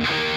Bye.